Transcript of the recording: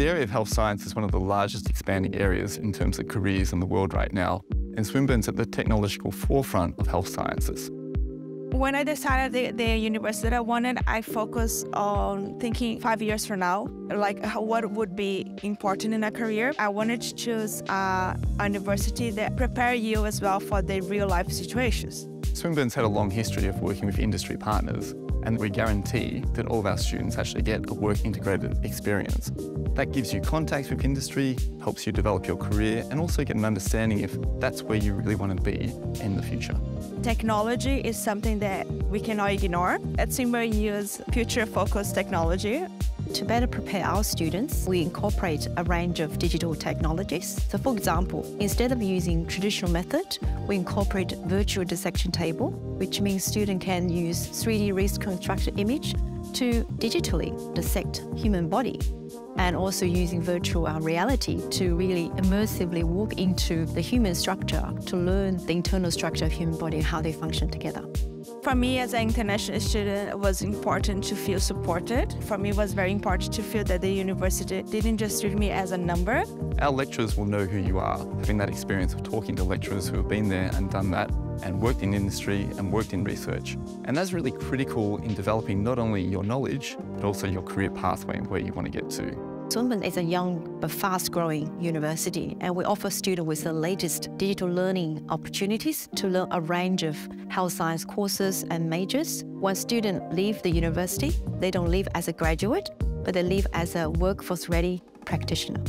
The area of health science is one of the largest expanding areas in terms of careers in the world right now, and Swinburne's at the technological forefront of health sciences. When I decided the, the university that I wanted, I focused on thinking five years from now, like what would be important in a career. I wanted to choose a, a university that prepare you as well for the real life situations. Swinburne's had a long history of working with industry partners, and we guarantee that all of our students actually get a work integrated experience. That gives you contacts with industry, helps you develop your career, and also get an understanding if that's where you really want to be in the future. Technology is something that we cannot ignore. At Swinburne, we use future-focused technology to better prepare our students, we incorporate a range of digital technologies. So for example, instead of using traditional method, we incorporate virtual dissection table, which means student can use 3D reconstructed image to digitally dissect human body and also using virtual uh, reality to really immersively walk into the human structure to learn the internal structure of human body and how they function together. For me as an international student, it was important to feel supported. For me, it was very important to feel that the university didn't just treat me as a number. Our lecturers will know who you are, having that experience of talking to lecturers who have been there and done that and worked in industry and worked in research. And that's really critical in developing not only your knowledge, but also your career pathway and where you want to get to. Swinburne is a young but fast-growing university, and we offer students with the latest digital learning opportunities to learn a range of health science courses and majors. When students leave the university, they don't leave as a graduate, but they leave as a workforce-ready practitioner.